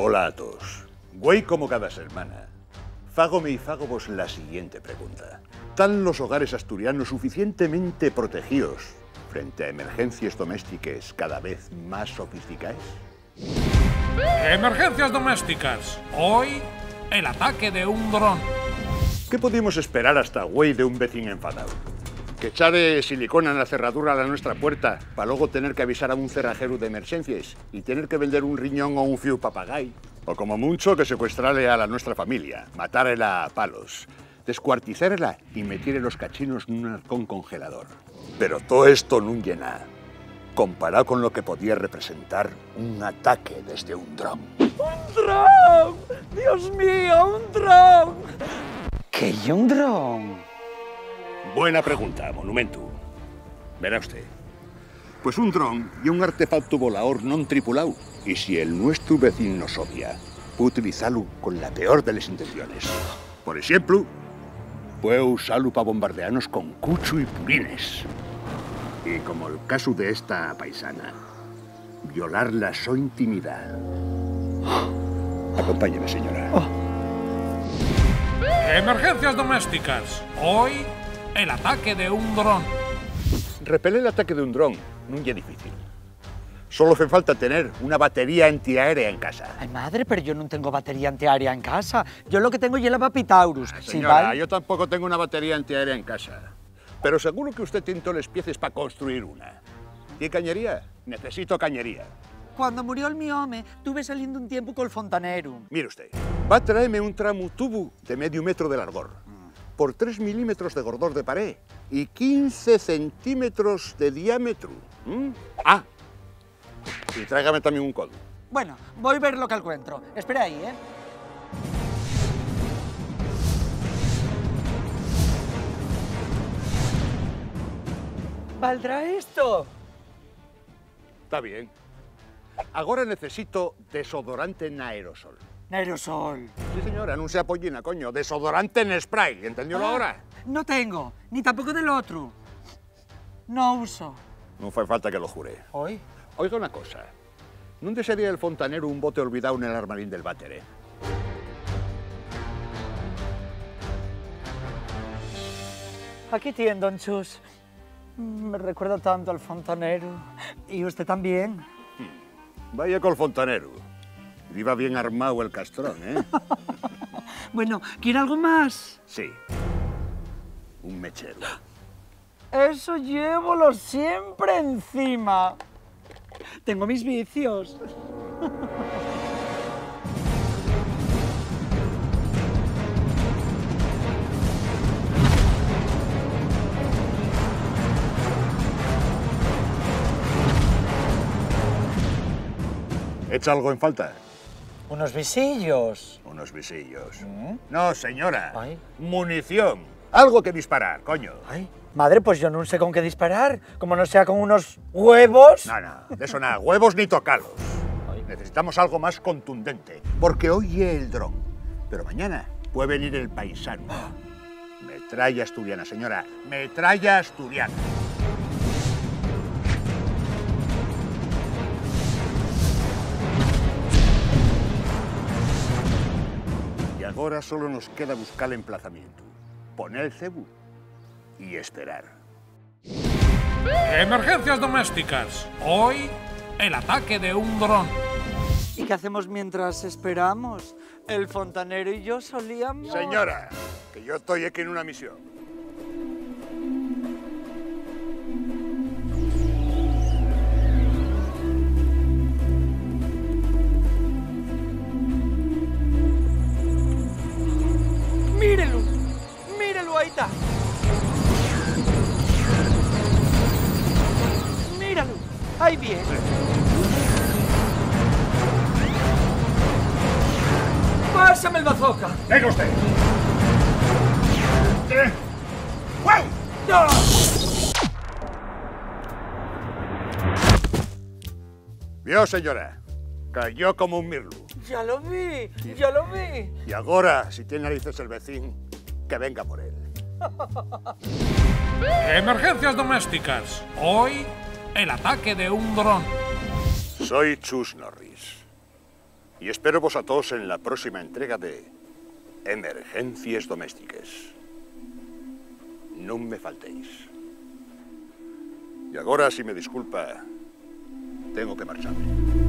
Hola a todos. Güey como cada semana. Fágome y fago vos la siguiente pregunta. ¿Están los hogares asturianos suficientemente protegidos frente a emergencias domésticas cada vez más sofisticadas? Emergencias domésticas. Hoy, el ataque de un dron. ¿Qué podemos esperar hasta güey de un vecino enfadado? Que echare silicona en la cerradura a la nuestra puerta para luego tener que avisar a un cerrajero de emergencias y tener que vender un riñón o un fiu papagay. O como mucho que secuestrarle a la nuestra familia, matarla a palos, descuartizarla y meterle los cachinos en un arcón congelador. Pero todo esto no llena, comparado con lo que podía representar un ataque desde un dron. ¡Un dron! ¡Dios mío, un dron! ¿Qué y un dron? Buena pregunta, Monumento. Verá usted. Pues un dron y un artefacto volador non tripulado. Y si el nuestro vecino nos obvia, puede utilizarlo con la peor de las intenciones. Por ejemplo, puede usarlo para bombardearnos con cucho y purines. Y como el caso de esta paisana, violarla su intimidad. Acompáñeme, señora. Emergencias domésticas. Hoy, el ataque de un dron. Repeler el ataque de un dron no es difícil. Solo hace falta tener una batería antiaérea en casa. Ay, madre, pero yo no tengo batería antiaérea en casa. Yo lo que tengo es el Papitaurus. Si Señora, val- yo tampoco tengo una batería antiaérea en casa. Pero seguro que usted tiene todas las piezas para construir una. ¿Y cañería? Necesito cañería. Cuando murió el mi home, tuve saliendo un tiempo col fontanero. Mire usted, va a traerme un tramo tubo de medio metro de largor, por 3 milímetros de gordor de pared y 15 centímetros de diámetro. ¿Mm? Ah, y tráigame también un codo. Bueno, voy a ver lo que encuentro. Espera ahí, ¿eh? ¿Valdrá esto? Está bien. Ahora necesito desodorante en aerosol. Aerosol. Sí, señora, no se apoyina, coño. Desodorante en spray, ¿entendió Ah, ahora? No tengo, ni tampoco del otro. No uso. No fue falta que lo jure. ¿Hoy? Oiga una cosa. ¿No desearía el fontanero un bote olvidado en el armarín del váter, eh? Aquí tiene, don Chus. Me recuerda tanto al fontanero. Y usted también. Vaya col fontanero. Iba bien armado el castrón, ¿eh? Bueno, ¿quiere algo más? Sí. Un mechero. Eso llevo siempre encima. Tengo mis vicios. ¿Echa algo en falta? Unos visillos. Unos visillos. No, señora. Ay. Munición. Algo que disparar, coño. Ay, madre, pues yo no sé con qué disparar. Como no sea con unos huevos. No, no, de eso nada. Huevos ni tocalos. Necesitamos algo más contundente. Porque hoy el dron. Pero mañana puede venir el paisano. Metralla asturiana, señora. Metralla asturiana. Ahora solo nos queda buscar el emplazamiento. Poner el cebu y esperar. Emergencias domésticas. Hoy, el ataque de un dron. ¿Y qué hacemos mientras esperamos? El fontanero y yo solíamos... Señora, que yo estoy aquí en una misión. ¡Ahí viene! ¡Pásame el bazooka! ¡Venga usted! ¡Guau! ¡No! Vio, señora. Cayó como un mirlo. ¡Ya lo vi! ¡Ya lo vi! Y ahora, si tiene narices el vecino, que venga por él. Emergencias domésticas. Hoy, el ataque de un dron. Soy Chus Norris. Y espero vos a todos en la próxima entrega de Emergencias Domésticas. No me faltéis. Y ahora, si me disculpa, tengo que marcharme.